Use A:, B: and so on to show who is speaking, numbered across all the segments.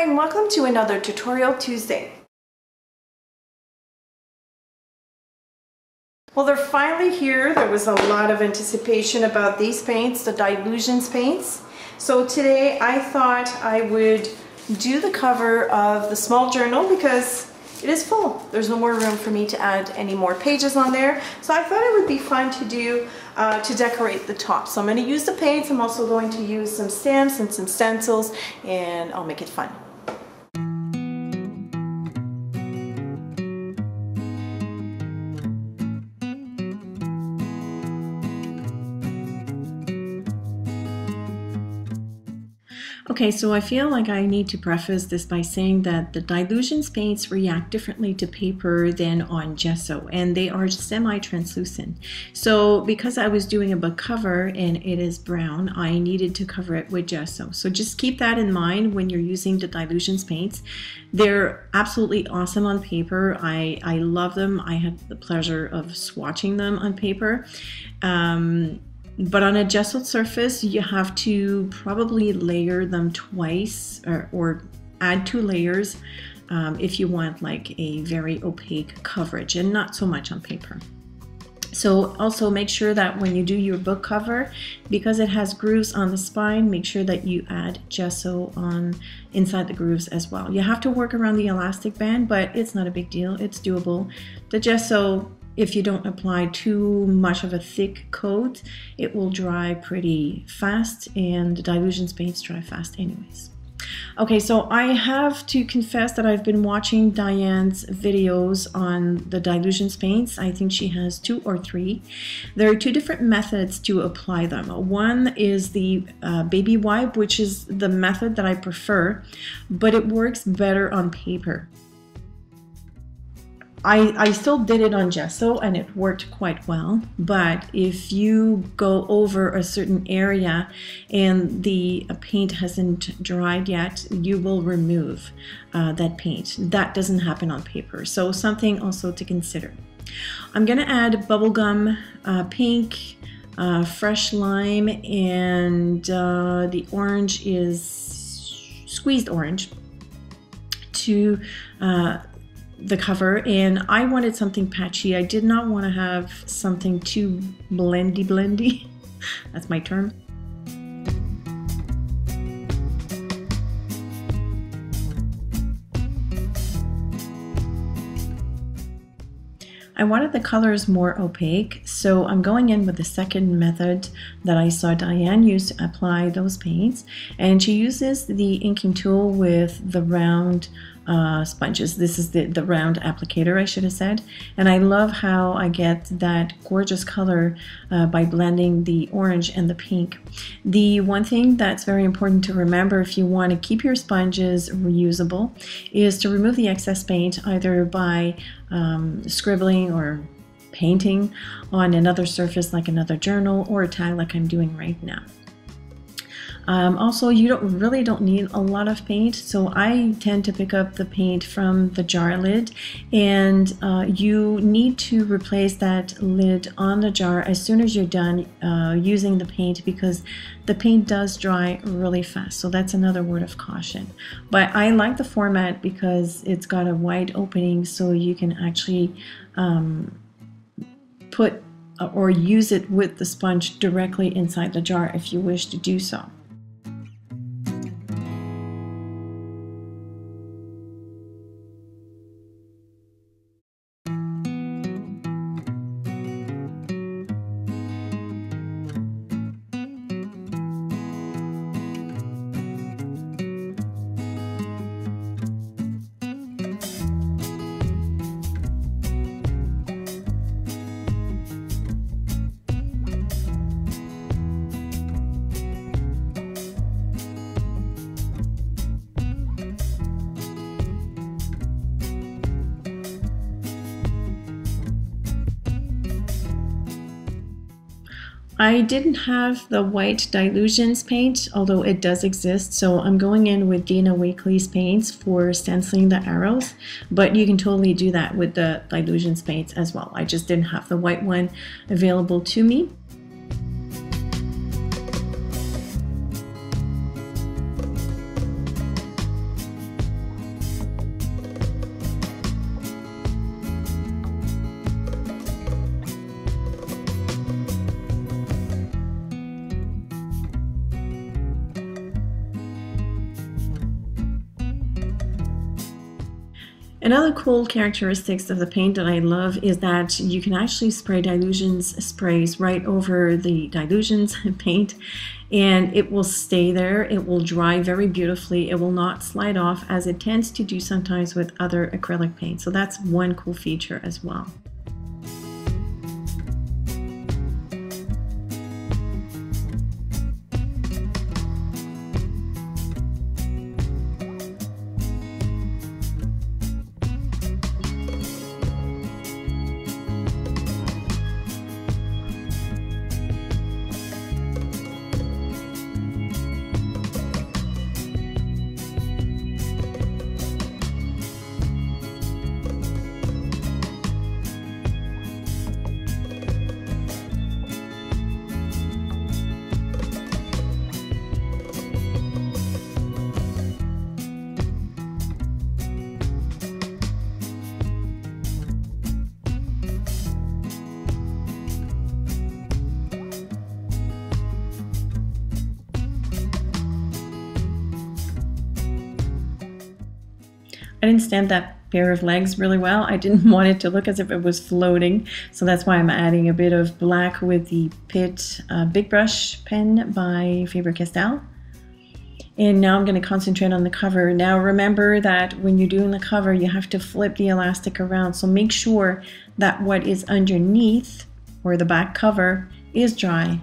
A: Hi and welcome to another Tutorial Tuesday. Well, they're finally here. There was a lot of anticipation about these paints, the Dylusions paints. So today I thought I would do the cover of the small journal because it is full. There's no more room for me to add any more pages on there. So I thought it would be fun to do, uh, to decorate the top. So I'm gonna use the paints. I'm also going to use some stamps and some stencils and I'll make it fun. Okay, so I feel like I need to preface this by saying that the Dylusions paints react differently to paper than on gesso, and they are semi-translucent. So because I was doing a book cover and it is brown, I needed to cover it with gesso. So just keep that in mind when you're using the Dylusions paints. They're absolutely awesome on paper. I, I love them. I had the pleasure of swatching them on paper. Um, but on a gessoed surface, you have to probably layer them twice or, or add two layers um, if you want like a very opaque coverage and not so much on paper. So also make sure that when you do your book cover, because it has grooves on the spine, make sure that you add gesso on inside the grooves as well. You have to work around the elastic band, but it's not a big deal. It's doable. The gesso if you don't apply too much of a thick coat, it will dry pretty fast and the Dylusions paints dry fast anyways. Okay, so I have to confess that I've been watching Dyan's videos on the Dylusions paints. I think she has two or three. There are two different methods to apply them. One is the uh, baby wipe, which is the method that I prefer, but it works better on paper. I, I still did it on gesso and it worked quite well. But if you go over a certain area and the paint hasn't dried yet, you will remove uh, that paint. That doesn't happen on paper. So something also to consider. I'm going to add bubblegum uh, pink, uh, fresh lime, and uh, the orange is squeezed orange to uh, the cover and I wanted something patchy. I did not want to have something too blendy blendy. That's my term. I wanted the colors more opaque, so I'm going in with the second method that I saw Dyan use to apply those paints. And she uses the inking tool with the round uh, sponges. This is the, the round applicator, I should have said. And I love how I get that gorgeous color uh, by blending the orange and the pink. The one thing that's very important to remember if you want to keep your sponges reusable is to remove the excess paint either by um, scribbling or painting on another surface like another journal or a tag like I'm doing right now. Um, also, you don't really don't need a lot of paint, so I tend to pick up the paint from the jar lid, and uh, you need to replace that lid on the jar as soon as you're done uh, using the paint because the paint does dry really fast. So that's another word of caution. But I like the format because it's got a wide opening, so you can actually um, put or use it with the sponge directly inside the jar if you wish to do so. I didn't have the white Dylusions paint, although it does exist, so I'm going in with Dina Wakley's paints for stenciling the arrows, but you can totally do that with the Dylusions paints as well. I just didn't have the white one available to me. Another cool characteristics of the paint that I love is that you can actually spray Dylusions sprays right over the Dylusions paint and it will stay there. It will dry very beautifully. It will not slide off as it tends to do sometimes with other acrylic paint. So that's one cool feature as well. I didn't stand that pair of legs really well. I didn't want it to look as if it was floating. So that's why I'm adding a bit of black with the Pitt uh, Big Brush pen by Faber-Castell. And now I'm going to concentrate on the cover. Now remember that when you're doing the cover, you have to flip the elastic around. So make sure that what is underneath or the back cover is dry.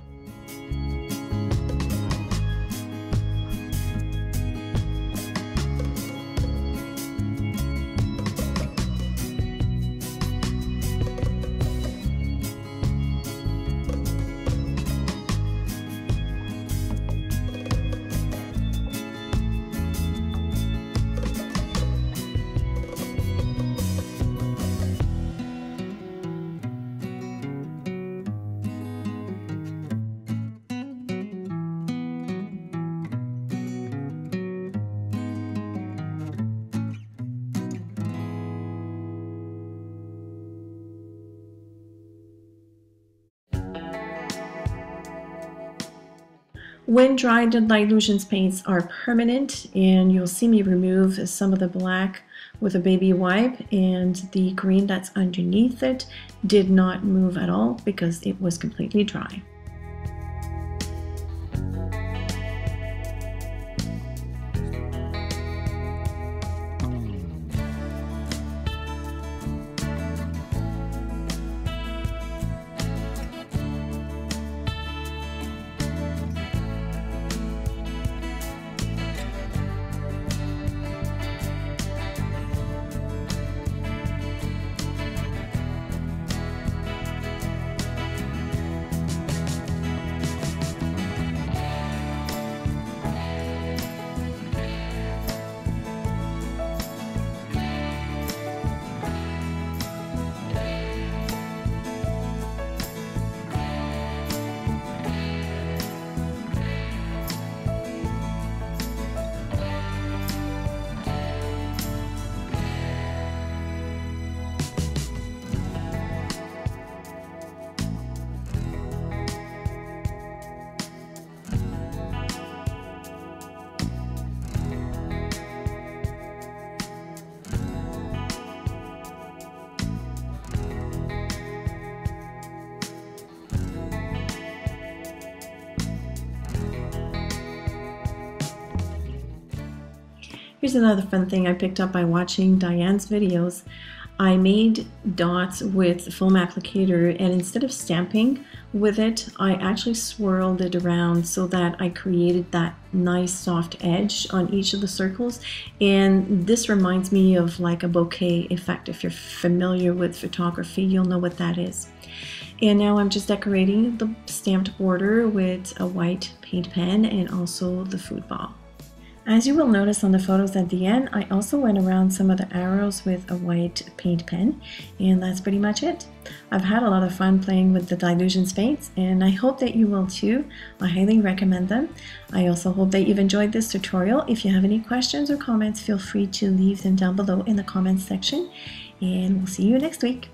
A: When dried, the Dylusions paints are permanent and you'll see me remove some of the black with a baby wipe and the green that's underneath it did not move at all because it was completely dry. Here's another fun thing I picked up by watching Dyan's videos. I made dots with the foam applicator and instead of stamping with it, I actually swirled it around so that I created that nice soft edge on each of the circles. And this reminds me of like a bokeh effect. If you're familiar with photography, you'll know what that is. And now I'm just decorating the stamped border with a white paint pen and also the food ball. As you will notice on the photos at the end, I also went around some of the arrows with a white paint pen, and that's pretty much it. I've had a lot of fun playing with the Dylusions paints, and I hope that you will too. I highly recommend them. I also hope that you've enjoyed this tutorial. If you have any questions or comments, feel free to leave them down below in the comments section, and we'll see you next week.